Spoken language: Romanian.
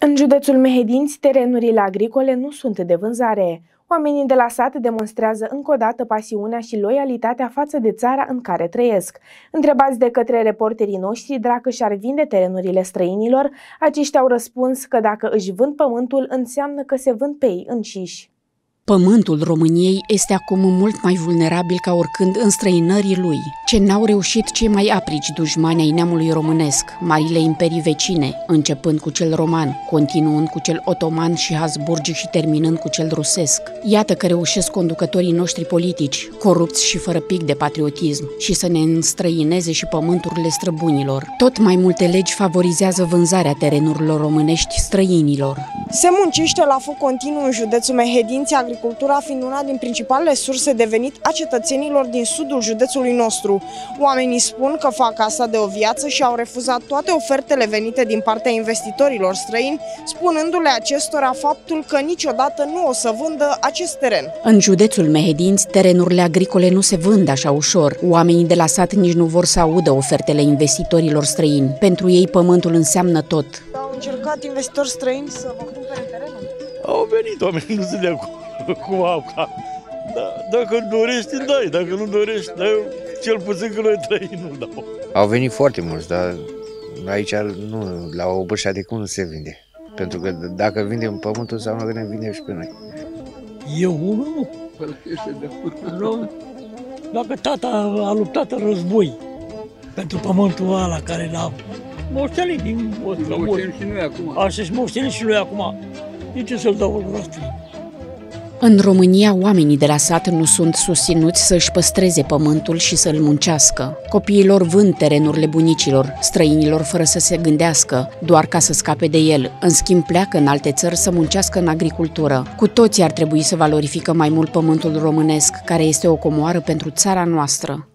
În județul Mehedinți, terenurile agricole nu sunt de vânzare. Oamenii de la sat demonstrează încă o dată pasiunea și loialitatea față de țara în care trăiesc. Întrebați de către reporterii noștri dacă și-ar vinde terenurile străinilor, aceștia au răspuns că dacă își vând pământul, înseamnă că se vând pe ei înșiși. Pământul României este acum mult mai vulnerabil ca oricând în străinării lui, ce n-au reușit cei mai aprici dușmani ai neamului românesc, marile imperii vecine, începând cu cel roman, continuând cu cel otoman și hasburgic și terminând cu cel rusesc. Iată că reușesc conducătorii noștri politici, corupți și fără pic de patriotism, și să ne înstrăineze și pământurile străbunilor. Tot mai multe legi favorizează vânzarea terenurilor românești străinilor. Se muncește la foc continuu în județul Mehedinți, agricultura fiind una din principalele surse de venit a cetățenilor din sudul județului nostru. Oamenii spun că fac asta de o viață și au refuzat toate ofertele venite din partea investitorilor străini, spunându-le acestora faptul că niciodată nu o să vândă acest teren. În județul Mehedinți, terenurile agricole nu se vând așa ușor. Oamenii de la sat nici nu vor să audă ofertele investitorilor străini. Pentru ei pământul înseamnă tot. Au încercat investitori străini să vă cumpere terenul? Au venit oamenii, nu sunt de acord cum au ca. Da, dacă dorești, îi dai. Dacă nu dorești, dai cel puțin că noi trăim, nu dau. Au venit foarte mulți, dar aici nu, la o bășa de cum nu se vinde. Pentru că dacă vindem pământul, înseamnă că ne vindem și pe noi. Eu unul nu. Dacă tata a luptat în război pentru pământul ăla care l-a moștenit din moștenit și noi acum. Așa și moștenit și noi acum. De ce să-l dau în răsplin? În România, oamenii de la sat nu sunt susținuți să-și păstreze pământul și să-l muncească. Copiilor vând terenurile bunicilor, străinilor fără să se gândească, doar ca să scape de el. În schimb, pleacă în alte țări să muncească în agricultură. Cu toții ar trebui să valorifică mai mult pământul românesc, care este o comoară pentru țara noastră.